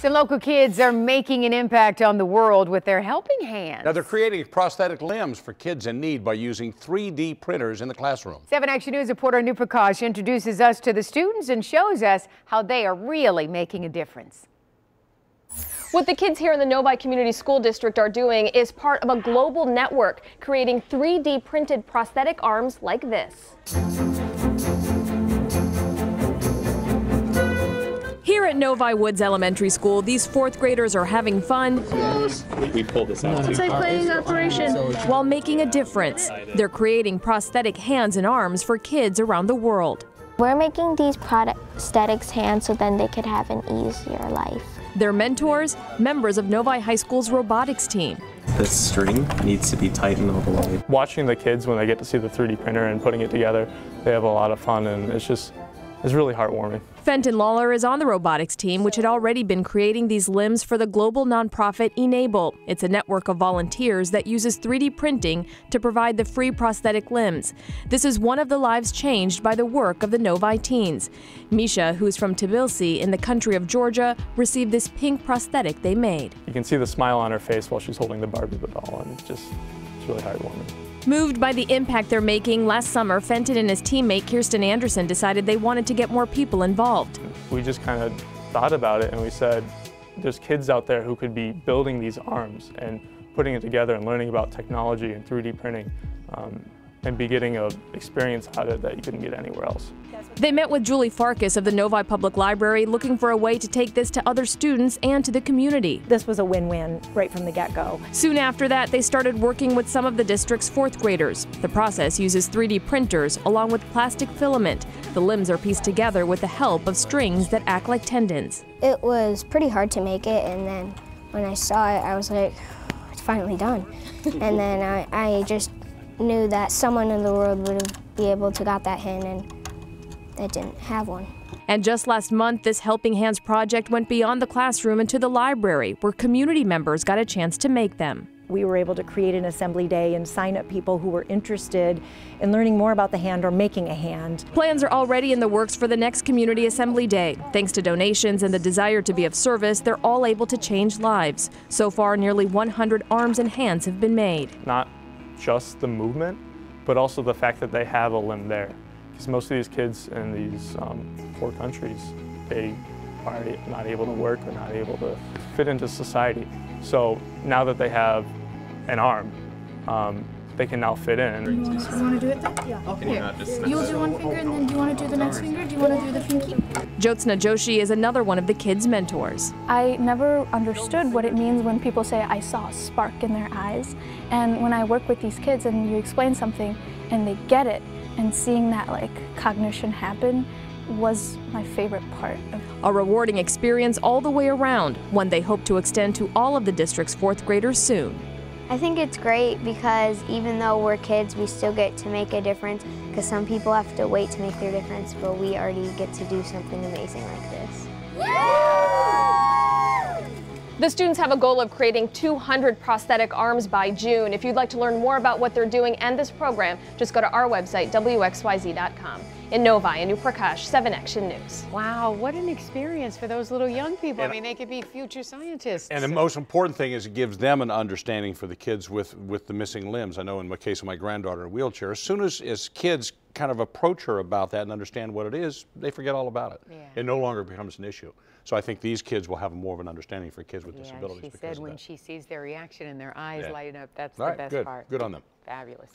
Some local kids are making an impact on the world with their helping hands. Now they're creating prosthetic limbs for kids in need by using 3D printers in the classroom. 7 Action News reporter Anu Prakash introduces us to the students and shows us how they are really making a difference. What the kids here in the Novi Community School District are doing is part of a global network creating 3D printed prosthetic arms like this. Novi Woods Elementary School, these fourth graders are having fun. We pulled this out. It's like playing Operation. While making a difference. They're creating prosthetic hands and arms for kids around the world. We're making these prosthetics hands so then they could have an easier life. Their mentors, members of Novi High School's robotics team. This string needs to be tightened all the way. Watching the kids when they get to see the 3D printer and putting it together, they have a lot of fun and it's just it's really heartwarming. Fenton Lawler is on the robotics team, which had already been creating these limbs for the global nonprofit e-NABLE. It's a network of volunteers that uses 3D printing to provide the free prosthetic limbs. This is one of the lives changed by the work of the Novi teens. Misha, who's from Tbilisi in the country of Georgia, received this pink prosthetic they made. You can see the smile on her face while she's holding the Barbie doll, and just really heartwarming. Moved by the impact they're making, last summer, Fenton and his teammate Kirsten Anderson decided they wanted to get more people involved. We just kind of thought about it and we said, there's kids out there who could be building these arms and putting it together and learning about technology and 3D printing. Um, and be getting an experience out of it that you couldn't get anywhere else. They met with Julie Farkas of the Novi Public Library looking for a way to take this to other students and to the community. This was a win-win right from the get-go. Soon after that, they started working with some of the district's fourth graders. The process uses 3D printers along with plastic filament. The limbs are pieced together with the help of strings that act like tendons. It was pretty hard to make it and then when I saw it, I was like, it's finally done. and then I, I just knew that someone in the world would be able to got that hand and they didn't have one. And just last month, this Helping Hands project went beyond the classroom into the library, where community members got a chance to make them. We were able to create an assembly day and sign up people who were interested in learning more about the hand or making a hand. Plans are already in the works for the next Community Assembly Day. Thanks to donations and the desire to be of service, they're all able to change lives. So far, nearly 100 arms and hands have been made. Not just the movement, but also the fact that they have a limb there. Because most of these kids in these um, poor countries, they are not able to work or not able to fit into society. So now that they have an arm, um, they can now fit in. You want to do it then? Yeah. Okay. Here. You'll do one finger and then do you want to do the next finger? Do you want to do the pinky? Jyotsna Joshi is another one of the kids' mentors. I never understood what it means when people say I saw a spark in their eyes. And when I work with these kids and you explain something and they get it and seeing that like cognition happen was my favorite part. A rewarding experience all the way around, one they hope to extend to all of the district's fourth graders soon. I think it's great because even though we're kids, we still get to make a difference because some people have to wait to make their difference, but we already get to do something amazing like this. The students have a goal of creating 200 prosthetic arms by June. If you'd like to learn more about what they're doing and this program, just go to our website, wxyz.com. In Novi, Anu Prakash, 7 Action News. Wow, what an experience for those little young people. And I mean, they could be future scientists. And the most important thing is it gives them an understanding for the kids with, with the missing limbs. I know in the case of my granddaughter in a wheelchair, as soon as, as kids kind of approach her about that and understand what it is, they forget all about it. Yeah. It no longer becomes an issue. So I think these kids will have more of an understanding for kids with yeah, disabilities. She said when she sees their reaction and their eyes yeah. light up, that's all the right, best good. part. Good on them. Fabulous.